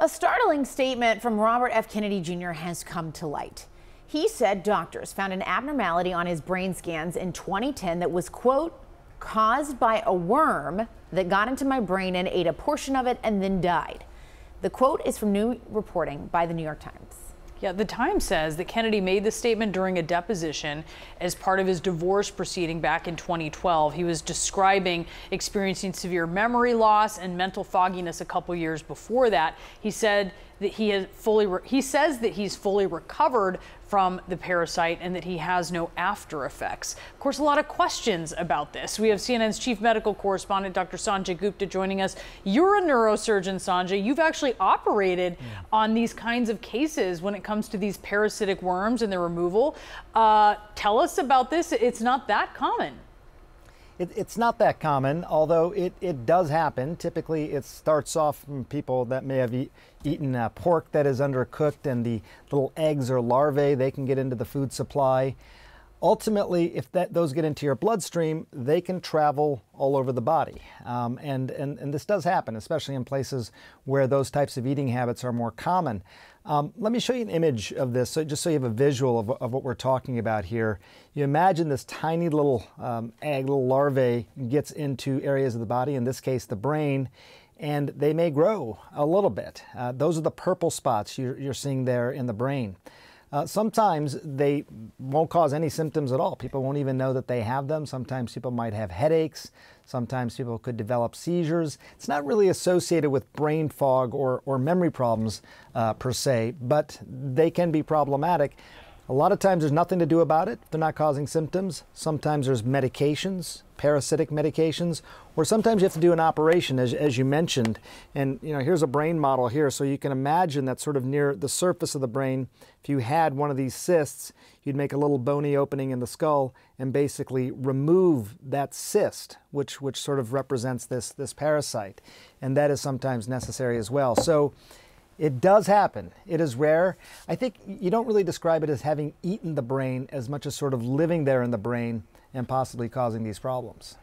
A startling statement from Robert F. Kennedy Jr. has come to light. He said doctors found an abnormality on his brain scans in 2010 that was, quote, caused by a worm that got into my brain and ate a portion of it and then died. The quote is from new reporting by the New York Times. Yeah, the Times says that Kennedy made the statement during a deposition as part of his divorce proceeding back in 2012. He was describing experiencing severe memory loss and mental fogginess a couple years before that. He said that he has fully he says that he's fully recovered from the parasite and that he has no after effects. Of course, a lot of questions about this. We have CNN's chief medical correspondent, Dr. Sanjay Gupta, joining us. You're a neurosurgeon, Sanjay. You've actually operated on these kinds of cases when it comes to these parasitic worms and their removal. Uh, tell us about this. It's not that common. It, it's not that common, although it, it does happen. Typically, it starts off from people that may have eaten uh, pork that is undercooked and the little eggs or larvae, they can get into the food supply. Ultimately, if that, those get into your bloodstream, they can travel all over the body. Um, and, and, and this does happen, especially in places where those types of eating habits are more common. Um, let me show you an image of this, so just so you have a visual of, of what we're talking about here. You imagine this tiny little um, egg, little larvae gets into areas of the body, in this case the brain, and they may grow a little bit. Uh, those are the purple spots you're, you're seeing there in the brain. Uh, sometimes they won't cause any symptoms at all. People won't even know that they have them. Sometimes people might have headaches. Sometimes people could develop seizures. It's not really associated with brain fog or, or memory problems uh, per se, but they can be problematic. A lot of times there's nothing to do about it. They're not causing symptoms. Sometimes there's medications, parasitic medications, or sometimes you have to do an operation, as, as you mentioned. And you know, here's a brain model here, so you can imagine that sort of near the surface of the brain, if you had one of these cysts, you'd make a little bony opening in the skull and basically remove that cyst, which, which sort of represents this, this parasite. And that is sometimes necessary as well. So it does happen. It is rare. I think you don't really describe it as having eaten the brain as much as sort of living there in the brain and possibly causing these problems.